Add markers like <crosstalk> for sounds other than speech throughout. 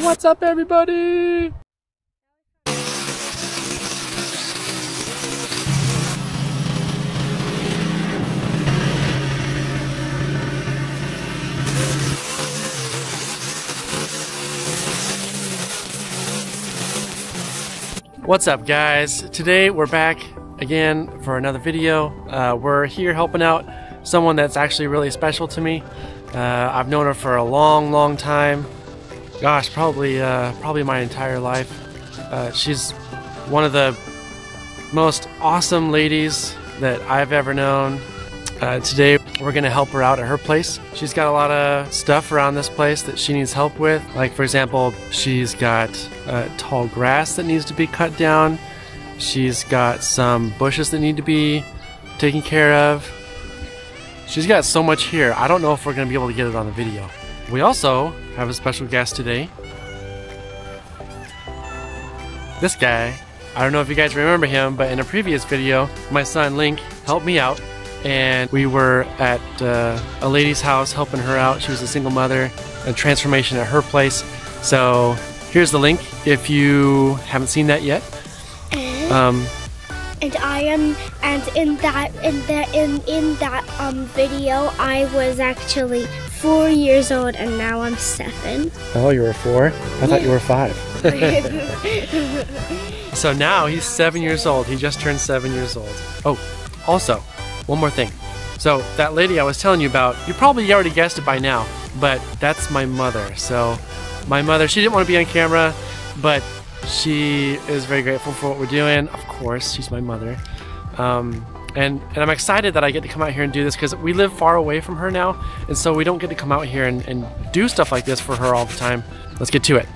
What's up, everybody? What's up guys? Today we're back again for another video. Uh, we're here helping out someone that's actually really special to me. Uh, I've known her for a long, long time. Gosh, probably, uh, probably my entire life. Uh, she's one of the most awesome ladies that I've ever known. Uh, today we're gonna help her out at her place. She's got a lot of stuff around this place that she needs help with. Like for example, she's got uh, tall grass that needs to be cut down. She's got some bushes that need to be taken care of. She's got so much here. I don't know if we're gonna be able to get it on the video. We also have a special guest today. This guy. I don't know if you guys remember him, but in a previous video, my son Link helped me out and we were at uh, a lady's house helping her out. She was a single mother, a transformation at her place. So here's the link if you haven't seen that yet. And, Um, and I am and in that in that in in that um video I was actually four years old and now I'm seven. oh, you were four? I thought you were five. <laughs> So now he's seven years old. He just turned seven years old. Oh, also, one more thing. So that lady I was telling you about, you probably already guessed it by now, but that's my mother. So my mother, she didn't want to be on camera, but she is very grateful for what we're doing. Of course, she's my mother. Um, and, and I'm excited that I get to come out here and do this because we live far away from her now, and so we don't get to come out here and, and do stuff like this for her all the time. Let's get to it.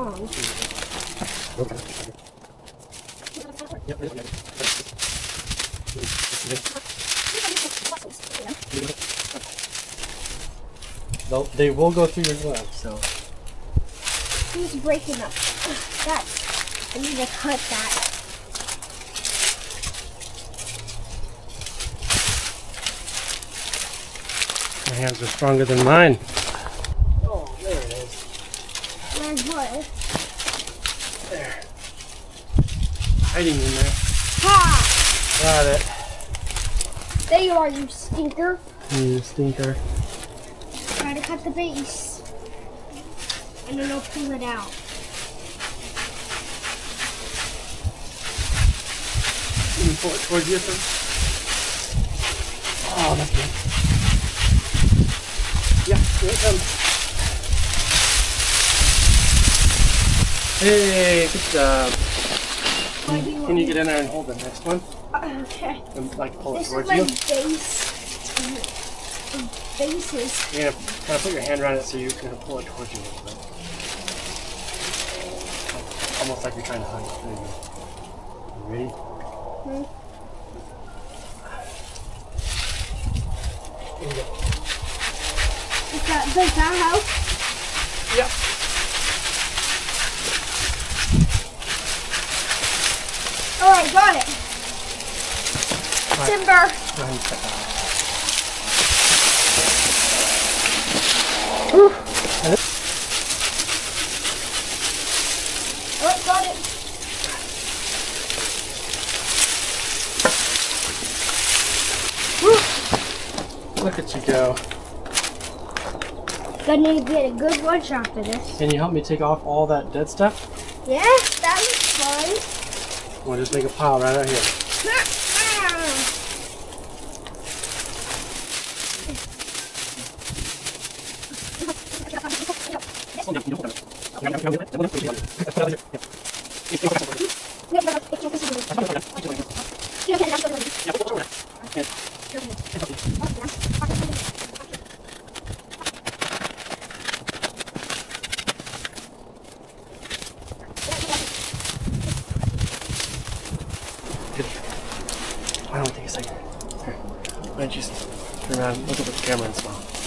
You're. They'll, they will go through your glove, so. He's breaking up. That, I need to cut that. My hands are stronger than mine. Oh, there it is. Where's what? There. Hiding in there. Ha! Got it. There you are, you stinker. You stinker. Try to cut the base. And then I'll pull it out. Can you pull it towards you some? Oh, that's good. Yeah, here it comes. Hey, good job. Can you get in there and hold the next one? Okay. And like pull it This is towards my you? base. of Bases. You're gonna kind of put your hand around it so you can pull it towards you a little bit. Like, almost like you're trying to hug it. There you ready? Hmm. Here you go. Does that, does that help? Yep. Alright, got it. Right. Timber. Go ahead and cut that off. Oh, got it. Look at you go. Gonna need to get a good lunch after this. Can you help me take off all that dead stuff? Yeah, that was fun. We'll just make a pile right out here. I don't take a second. Here. Why don't you just turn around, look up at the camera and smile.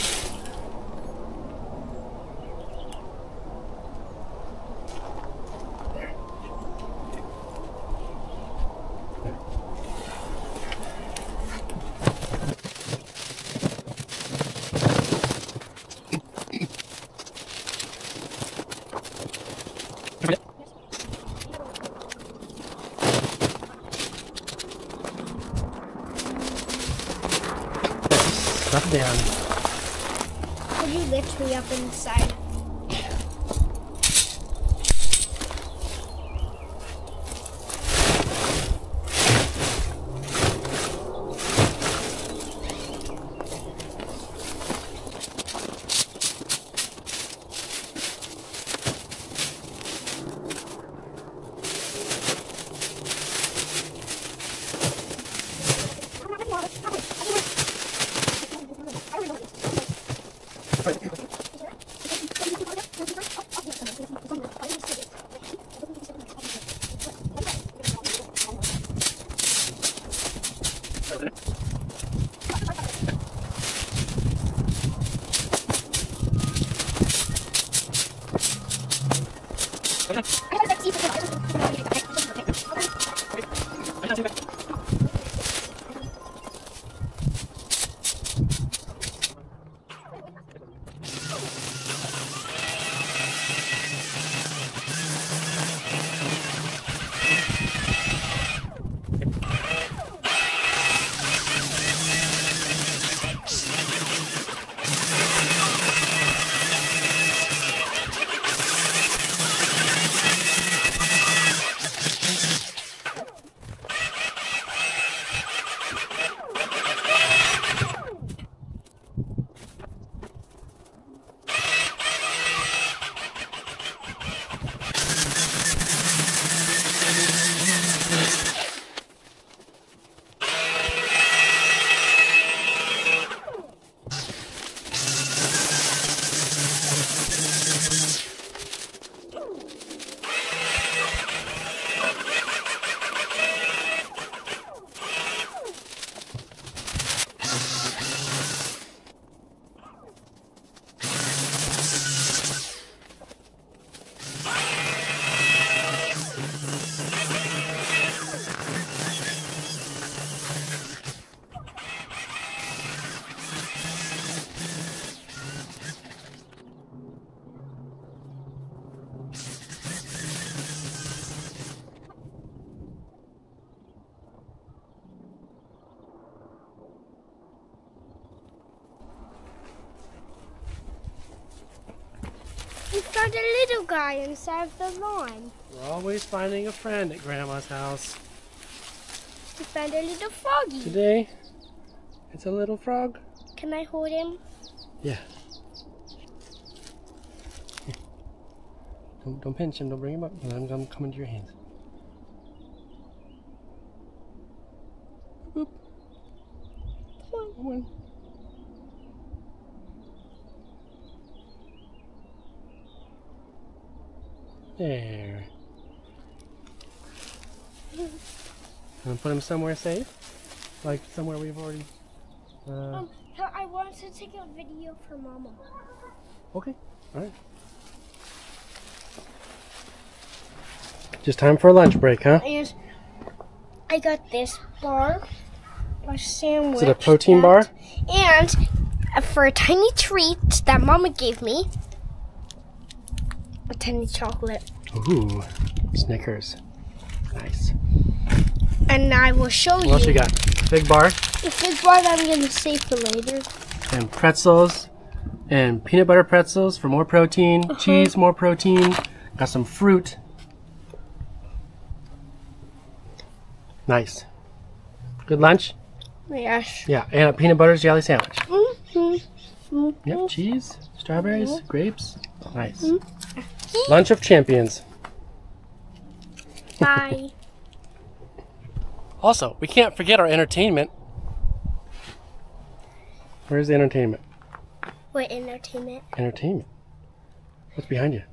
Guy inside of the lawn. We're always finding a friend at Grandma's house. We found a little froggy. Today, it's a little frog. Can I hold him? Yeah. Don't, don't pinch him. Don't bring him up. I'm going to come into your hands. Boop. Come on. Come on. There. And put him somewhere safe, like somewhere we've already. Uh, Um, I want to take a video for Mama. okay. All right. Just time for a lunch break, huh? And I got this bar, a sandwich. Is it a protein bar? And for a tiny treat that Mama gave me, a tiny chocolate. Ooh, Snickers. Nice. And I will show you. What else you got? Big bar the big bar that I'm gonna save for later. and pretzels and peanut butter pretzels for more protein. Uh-huh. Cheese, more protein. Got some fruit. Nice. Good lunch. Yes. Yeah, and a peanut butter jelly sandwich. Mm-hmm. Yep, cheese, strawberries, grapes. Nice. Lunch of champions. Bye. <laughs> Also, we can't forget our entertainment. Where's the entertainment? what entertainment? Entertainment. What's behind you?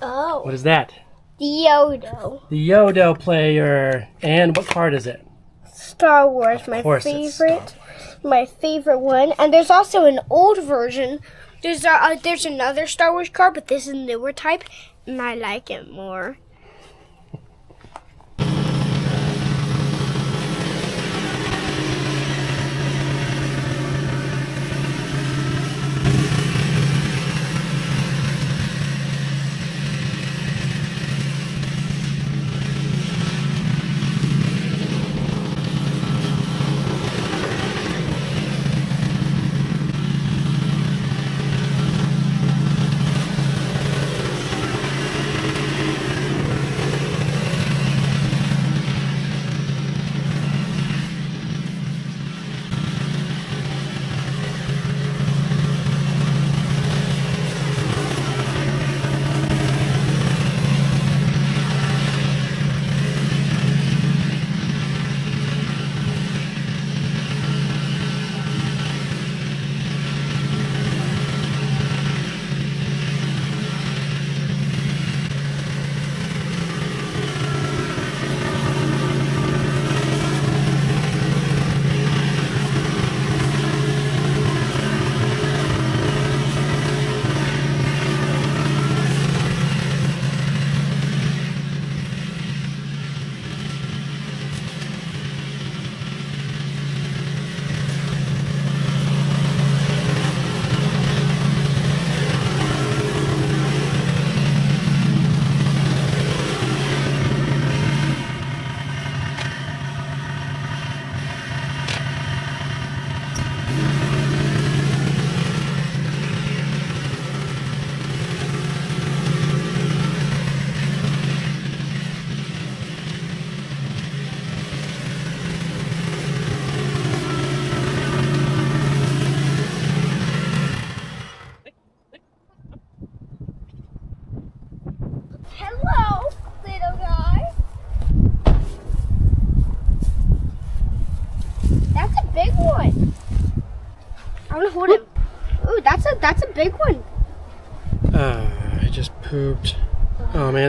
Oh, What is that? The Yoto. The Yoto player. And what card is it? Star Wars, my course it's Star favorite, my favorite one. And there's also an old version. There's a, uh, there's another Star Wars card, but this is newer type, and I like it more.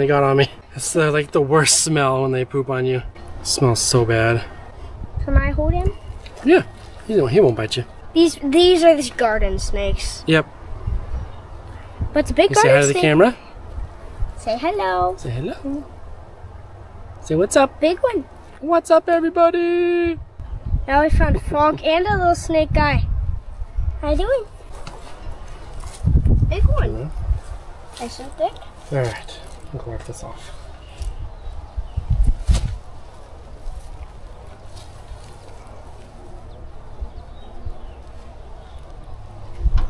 Got on me. It's uh, like the worst smell when they poop on you. It smells so bad. Can I hold him? Yeah, he won't, he won't bite you. These these are the garden snakes. Yep. But it's a big You say garden hi to the snake. camera. Say hello. Say hello. Say what's up. Big one. What's up, everybody? Now we found a frog and a little snake guy. How you doing? Big one. Nice and thick. All right, I'll wipe this off.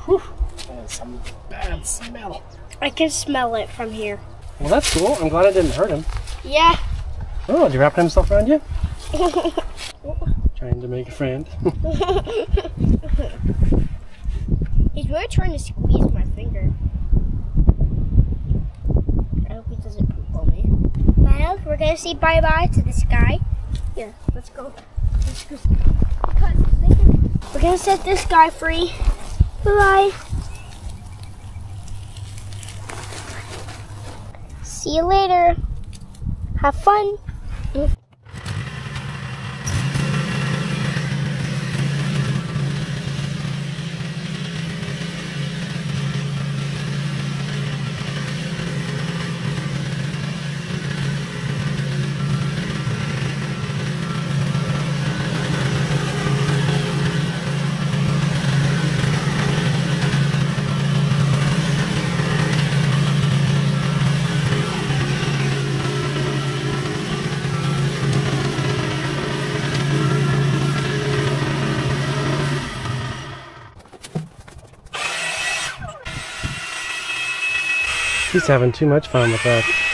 Whew, that is some bad smell. I can smell it from here. Well, that's cool. I'm glad it didn't hurt him. Yeah. Oh, did he wrap himself around you? <laughs> Trying to make a friend. <laughs> He's really trying to squeeze my finger. I hope he doesn't poop on me. Miles, we're gonna say bye bye to this guy. Yeah, let's go. Let's go. We're gonna set this guy free. Bye bye. See you later. Have fun. He's having too much fun with that.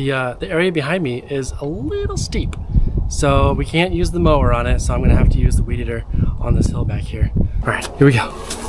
The, uh, the area behind me is a little steep, so we can't use the mower on it, so I'm gonna have to use the weed eater on this hill back here. All right, here we go.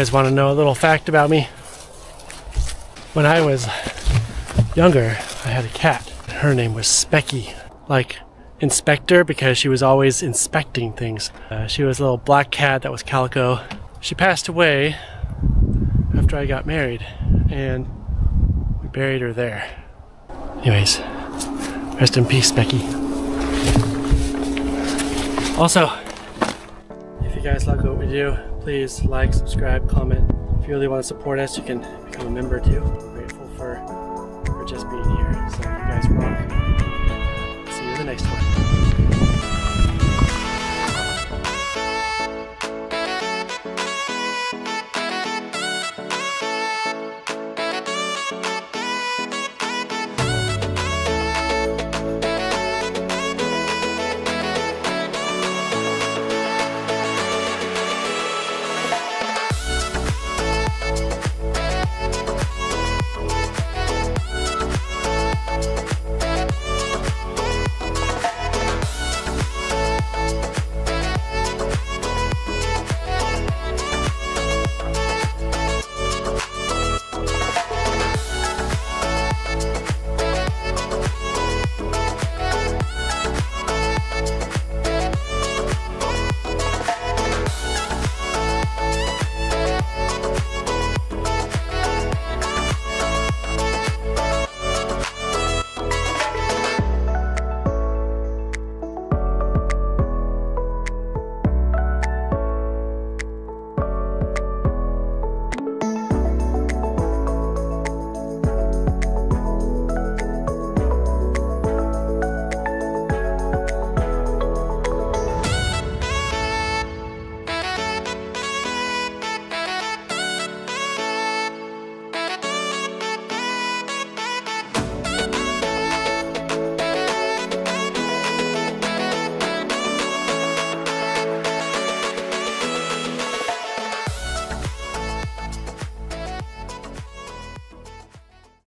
Guys want to know a little fact about me? When I was younger, I had a cat. Her name was Specky, like inspector because she was always inspecting things. Uh, she was a little black cat that was calico. She passed away after I got married, and we buried her there. Anyways, rest in peace, Specky. Also, if you guys like what we do, please like, subscribe, comment. If you really want to support us, you can become a member too. We're grateful for, for just being here. So you guys rock. See you in the next one.